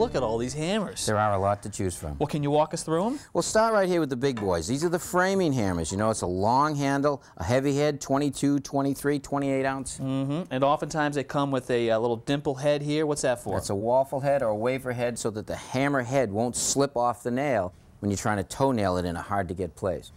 look at all these hammers. There are a lot to choose from. Well, can you walk us through them? We'll start right here with the big boys. These are the framing hammers. You know, it's a long handle, a heavy head, 22, 23, 28 ounce. Mm-hmm. And oftentimes they come with a, uh little dimple head here. What's that for? That's a waffle head or a wafer head so that the hammer head won't slip off the nail when you're trying to toenail it in a hard to get place.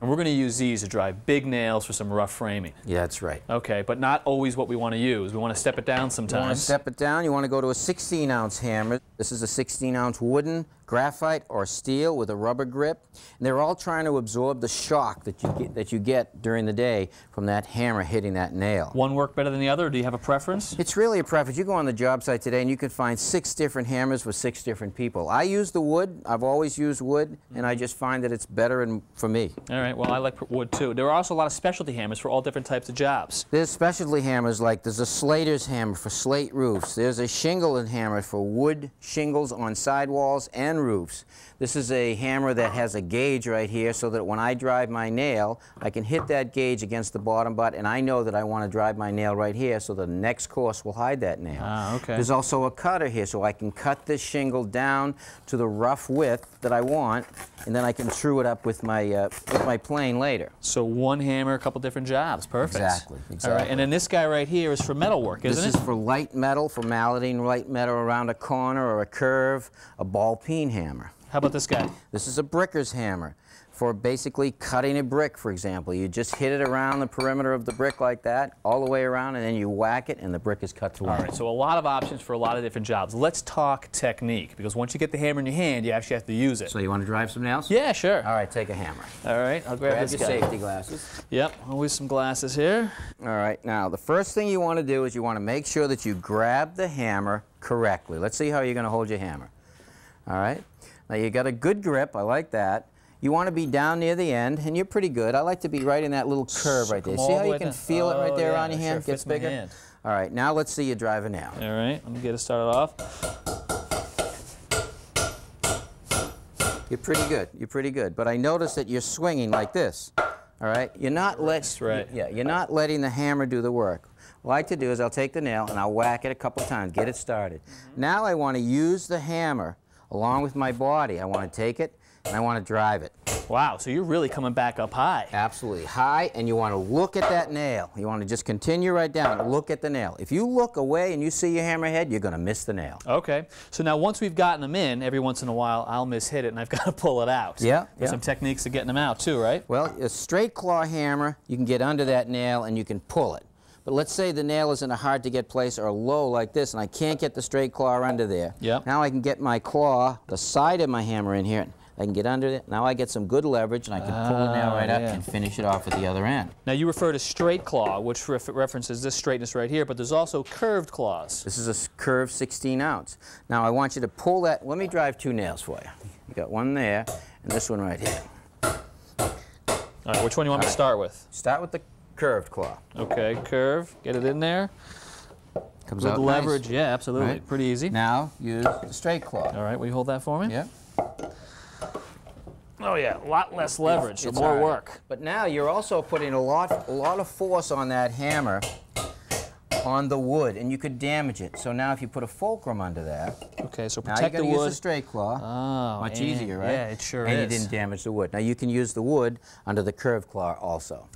And we're going to use these to drive big nails for some rough framing. Yeah, that's right. Okay, but not always what we want to use. We want to step it down You want to sometimes. step it down, you want to go to a 16 ounce hammer. This is a 16 ounce wooden, graphite, or steel with a rubber grip. And they're all trying to absorb the shock that you get, that you get during the day from that hammer hitting that nail. One work better than the other, do you have a preference? It's really a preference. You go on the job site today and you can find six different hammers with six different people. I use the wood. I've always used wood, and I just find that it's better and for me. All right, well, I like wood too. There are also a lot of specialty hammers for all different types of jobs. There's specialty hammers like there's a Slater's hammer for slate roofs. There's a shingling hammer for wood shingles on sidewalls and roofs. This is a hammer that has a gauge right here so that when I drive my nail, I can hit that gauge against the bottom butt and I know that I want to drive my nail right here so the next course will hide that nail. Ah, okay. There's also a cutter here so I can cut this shingle down to the rough width that I want and then I can true it up with my, uh, with my plane later. So one hammer, a couple different jobs. Perfect. Exactly, exactly. All right, and then this guy right here is for metal work, isn't it? This is for light metal, for malleting light metal around a corner or a curve, a ball peen hammer. How about this guy? This is a bricker's hammer for basically cutting a brick, for example. You just hit it around the perimeter of the brick like that, all the way around, and then you whack it, and the brick is cut to All right, so a lot of options for a lot of different jobs. Let's talk technique, because once you get the hammer in your hand, you actually have to use it. So you want to drive some nails? yeah, sure. All right, take a hammer. All right, I'll grab, Grab your guy. safety glasses. Yep, always some glasses here. All right, now the first thing you want to do is you want to make sure that you grab the hammer correctly. Let's see how you're going to hold your hammer. All right, now you got a good grip, I like that. You want to be down near the end, and you're pretty good. I like to be right in that little curve right there. Come See how you can feel it right Oh, there yeah, on your hand? sure Gets bigger. hand. All right, now let's see you driving now. All right, let me get it started off. You're pretty good. You're pretty good. But I notice that you're swinging like this. All right, you're not let. Right. Yeah, you're not letting the hammer do the work. What I like to do is I'll take the nail and I'll whack it a couple times, get it started. Mm-hmm. Now I want to use the hammer along with my body. I want to take it and I want to drive it. Wow, so you're really coming back up high. Absolutely high, and you want to look at that nail. You want to just continue right down look at the nail. If you look away and you see your hammerhead, you're going to miss the nail. Okay, so now once we've gotten them in, every once in a while I'll mishit it and I've got to pull it out. Yeah, There's yeah. some techniques of getting them out too, right? Well, a straight claw hammer, you can get under that nail and you can pull it. But let's say the nail is in a hard to get place or low like this and I can't get the straight claw under there. Yep. Now I can get my claw, the side of my hammer in here. I can get under it. Now I get some good leverage and I can pull the nail Ah, right up and finish it off at the other end. Now you refer to straight claw, which ref references this straightness right here, but there's also curved claws. This is a curved 16 ounce. Now I want you to pull that. Let me drive two nails for you. You got one there and this one right here. All right, which one do you want me to start with? Start with the curved claw. Okay, curve, get it in there. Comes With out nice. leverage, yeah, absolutely. Right. Pretty easy. Now use the straight claw. All right, will you hold that for me? Yeah. Oh yeah, a lot less leverage, so It's more hard. work. But now you're also putting a lot, a lot of force on that hammer on the wood, and you could damage it. So now if you put a fulcrum under that, Okay, so now protect you're the going to use wood. the straight claw. Oh, Much and- easier, right? Yeah, it sure and is. And you didn't damage the wood. Now you can use the wood under the curved claw also.